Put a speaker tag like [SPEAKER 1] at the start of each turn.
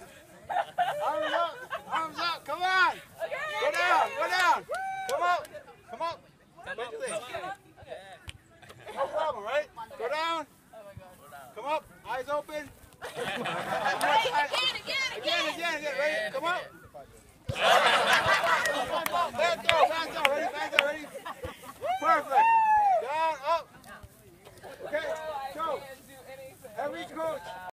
[SPEAKER 1] up. Arms up. Arms up. Come on. Okay. Go down. Go down. Come up. Come up. Come up. No problem, right? Go down. Come up. Eyes open. again, again, again, again, again. Ready? Come up. Back down, ready, back down, ready. Perfect. Down, up. Okay, go. Every coach.